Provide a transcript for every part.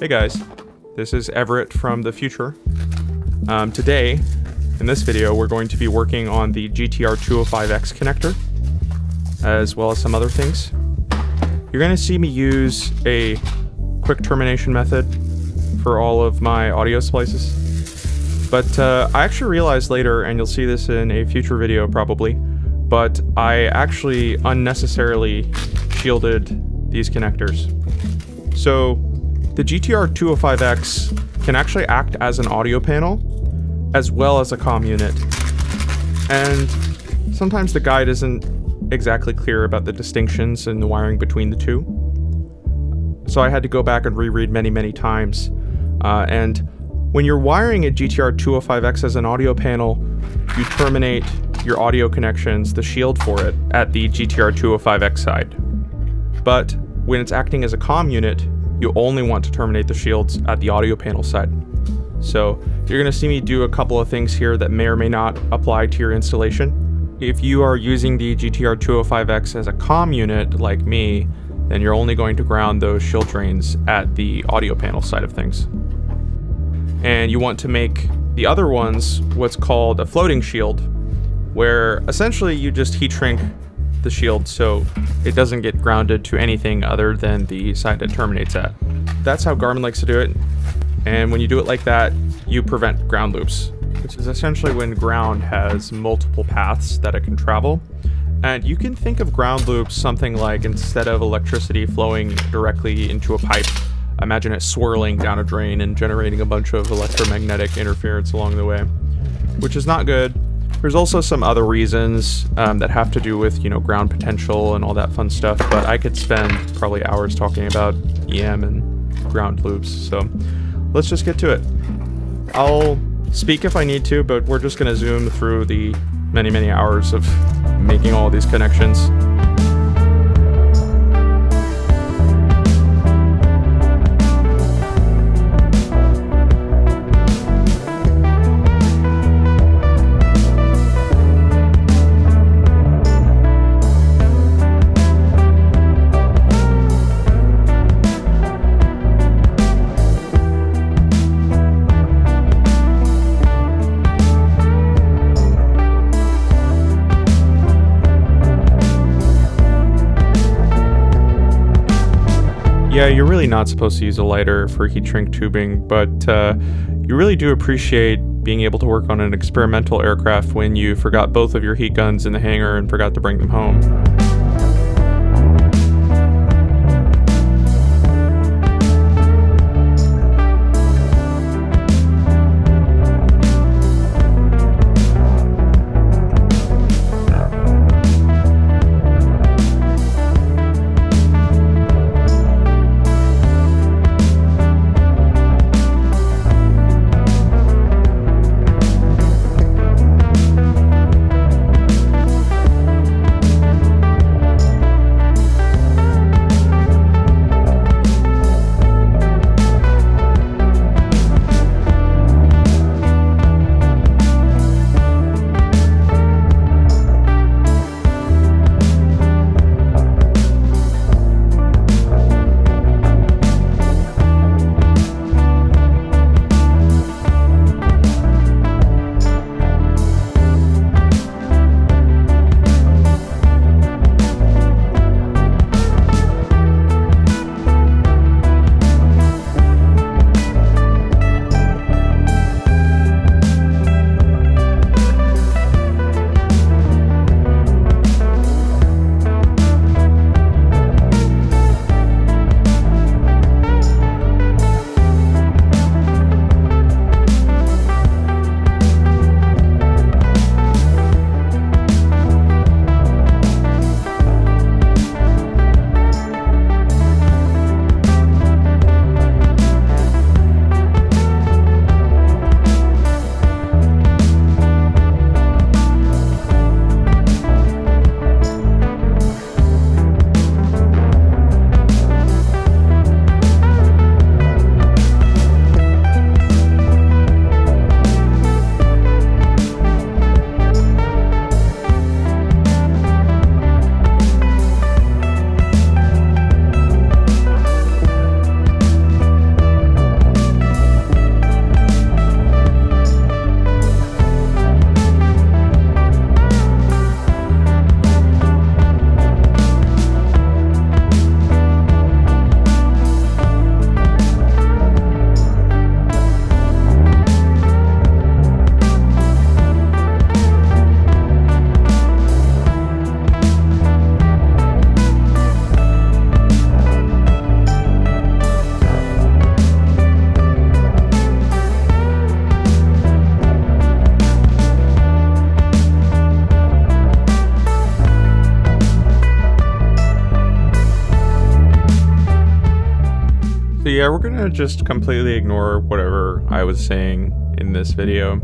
Hey guys, this is Everett from the future. Um, today, in this video, we're going to be working on the GTR 205X connector, as well as some other things. You're going to see me use a quick termination method for all of my audio splices. But uh, I actually realized later, and you'll see this in a future video probably, but I actually unnecessarily shielded these connectors. So the GTR 205X can actually act as an audio panel as well as a comm unit. And sometimes the guide isn't exactly clear about the distinctions and the wiring between the two. So I had to go back and reread many, many times. Uh, and when you're wiring a GTR 205X as an audio panel, you terminate your audio connections, the shield for it, at the GTR 205X side. But when it's acting as a comm unit, you only want to terminate the shields at the audio panel side. So you're going to see me do a couple of things here that may or may not apply to your installation. If you are using the GTR 205X as a COM unit like me, then you're only going to ground those shield drains at the audio panel side of things. And you want to make the other ones what's called a floating shield, where essentially you just heat shrink the shield so it doesn't get grounded to anything other than the side it terminates at. That's how Garmin likes to do it. And when you do it like that, you prevent ground loops, which is essentially when ground has multiple paths that it can travel. And you can think of ground loops something like instead of electricity flowing directly into a pipe, imagine it swirling down a drain and generating a bunch of electromagnetic interference along the way, which is not good there's also some other reasons um, that have to do with, you know, ground potential and all that fun stuff, but I could spend probably hours talking about EM and ground loops, so let's just get to it. I'll speak if I need to, but we're just going to zoom through the many, many hours of making all these connections. Yeah, you're really not supposed to use a lighter for heat shrink tubing, but uh, you really do appreciate being able to work on an experimental aircraft when you forgot both of your heat guns in the hangar and forgot to bring them home. Yeah, we're gonna just completely ignore whatever I was saying in this video.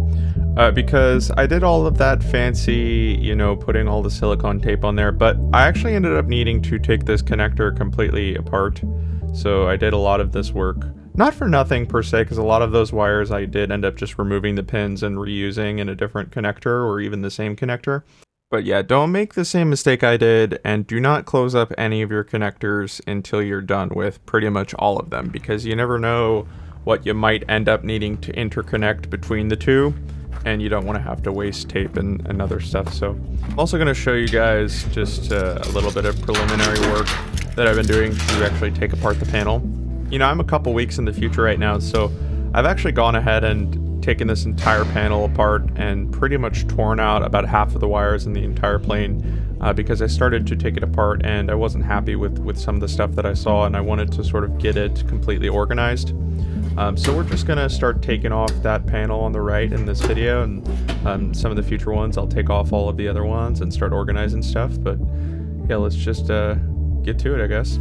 Uh, because I did all of that fancy, you know, putting all the silicone tape on there, but I actually ended up needing to take this connector completely apart. So I did a lot of this work. Not for nothing per se, because a lot of those wires I did end up just removing the pins and reusing in a different connector or even the same connector. But yeah, don't make the same mistake I did and do not close up any of your connectors until you're done with pretty much all of them because you never know what you might end up needing to interconnect between the two and you don't want to have to waste tape and, and other stuff. So I'm also going to show you guys just uh, a little bit of preliminary work that I've been doing to actually take apart the panel. You know, I'm a couple weeks in the future right now, so I've actually gone ahead and taken this entire panel apart and pretty much torn out about half of the wires in the entire plane uh, because I started to take it apart and I wasn't happy with, with some of the stuff that I saw and I wanted to sort of get it completely organized. Um, so we're just going to start taking off that panel on the right in this video and um, some of the future ones I'll take off all of the other ones and start organizing stuff but yeah let's just uh, get to it I guess.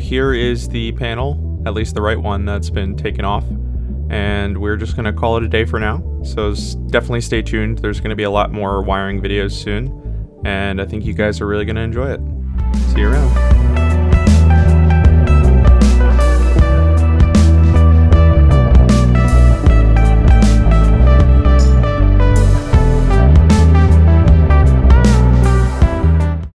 Here is the panel, at least the right one that's been taken off. And we're just going to call it a day for now. So definitely stay tuned. There's going to be a lot more wiring videos soon. And I think you guys are really going to enjoy it. See you around.